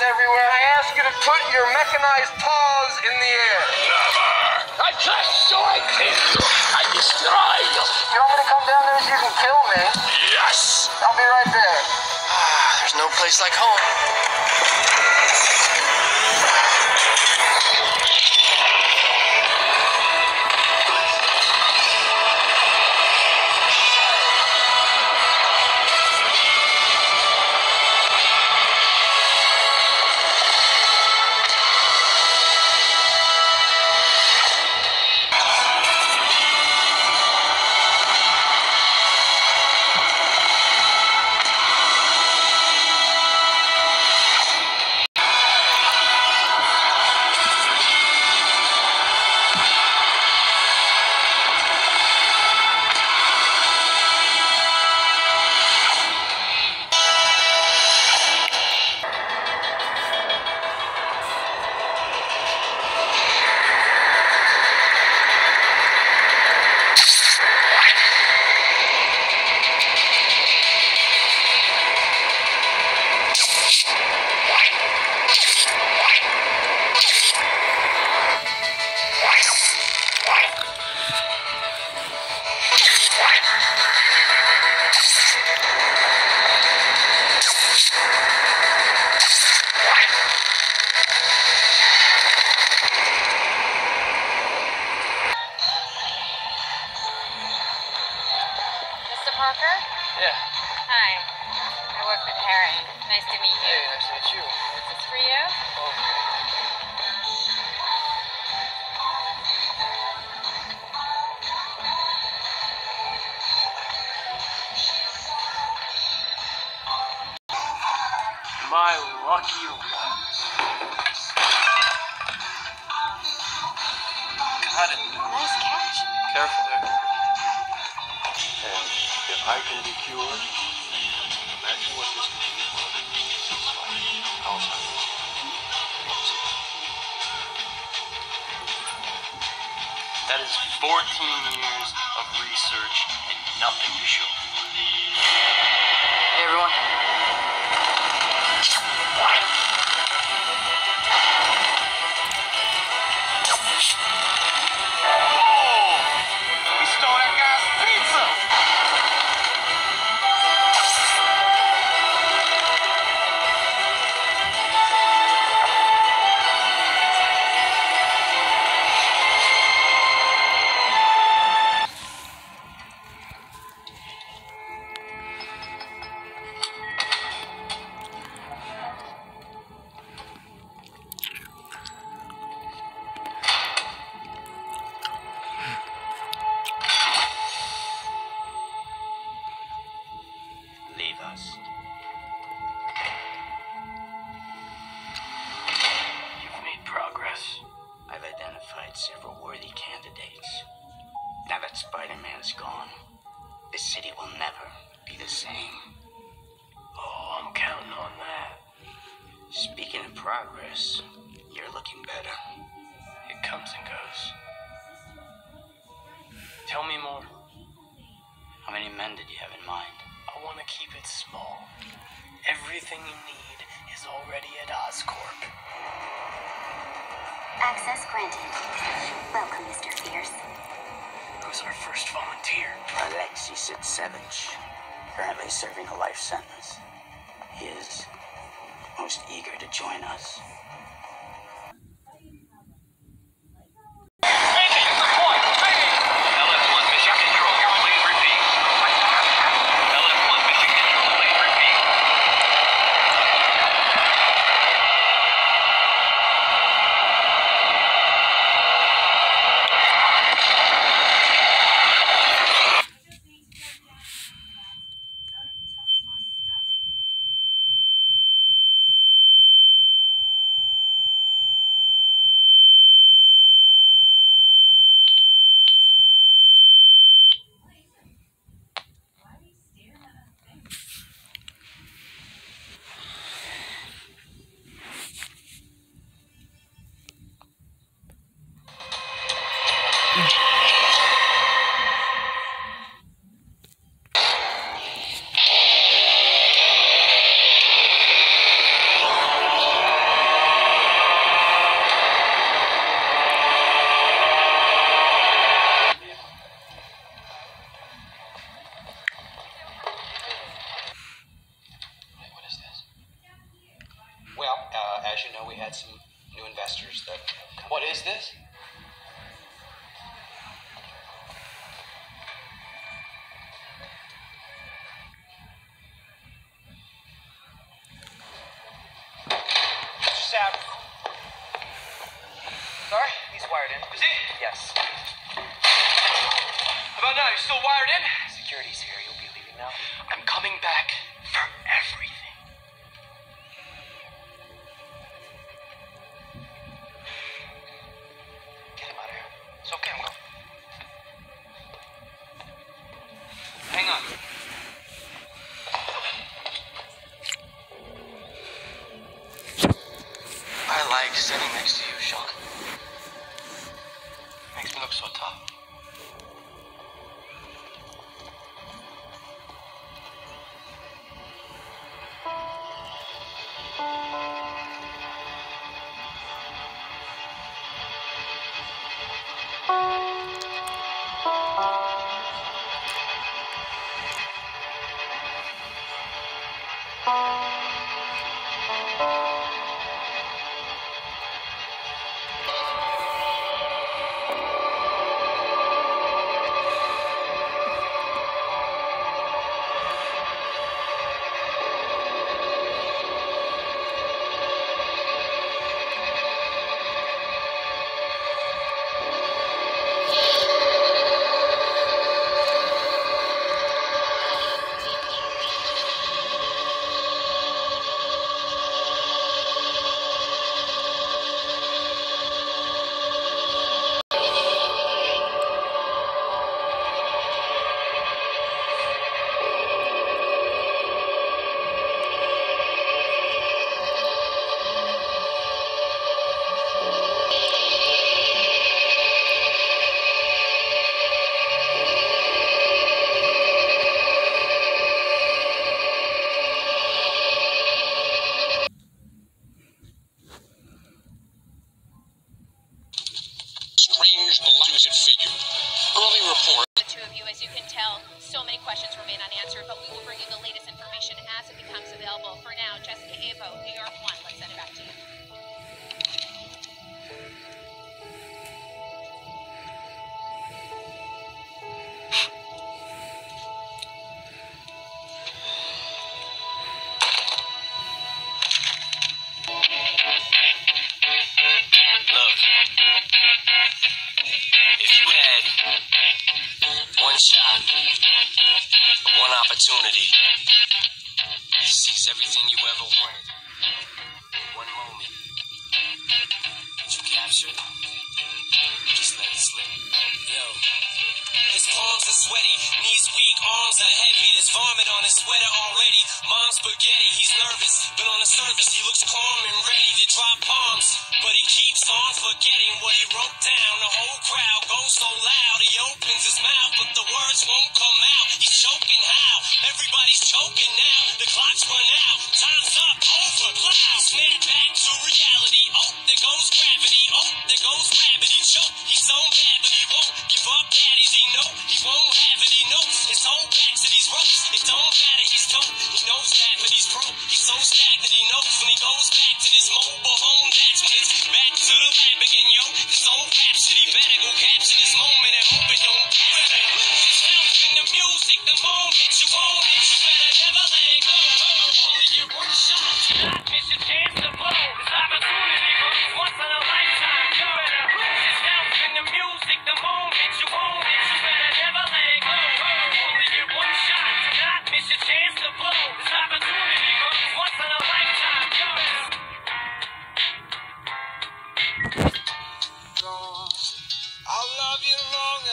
everywhere, I ask you to put your mechanized paws in the air. Never! I just so I kill you. I destroy you. You want me to come down there so you can kill me? Yes! I'll be right there. Ah, there's no place like home. Parker? Yeah. Hi. I work with Harry. Nice to meet you. Hey, nice to meet you. Is this for you? My lucky ones. Got it. Nice catch. Careful there. I can be cured, imagine what this Alzheimer's. That is 14 years of research and nothing to show. Hey everyone. Spider Man's gone, this city will never be the same. Oh, I'm counting on that. Speaking of progress, you're looking better. It comes and goes. Tell me more. How many men did you have in mind? I want to keep it small. Everything you need is already at Oscorp. Access granted. Welcome, Mr. Fiers. Who's our first volunteer? Alexei Sitsevich, currently serving a life sentence. He is most eager to join us. Well, uh, as you know, we had some new investors that. What is this? He's wired in. Is he? Yes. How about now? You still wired in? Security's here. You'll be leaving now. I'm coming back for everything. One shot, one opportunity seize everything you ever wanted, one moment you captured, just let it slip. Yo. His palms are sweaty, knees weak, arms are heavy. There's vomit on his sweater already. Spaghetti, he's nervous, but on the surface he looks calm and ready to drop bombs. But he keeps on forgetting what he wrote down. The whole crowd goes so loud, he opens his mouth, but the words won't come out. He's choking how? Everybody's choking now. The clock's run out, time's up, over, loud. Snap back to reality. Oh, there goes gravity. Oh, there goes gravity. Choke, he's so mad, but he won't give up. Daddies, he know he won't have it. He knows his whole back to these ropes. It don't so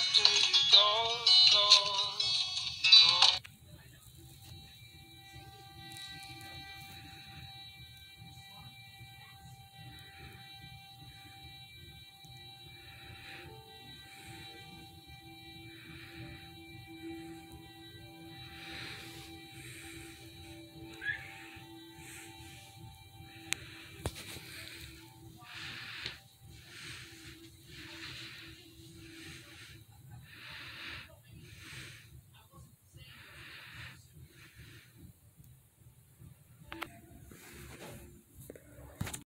after you go, go.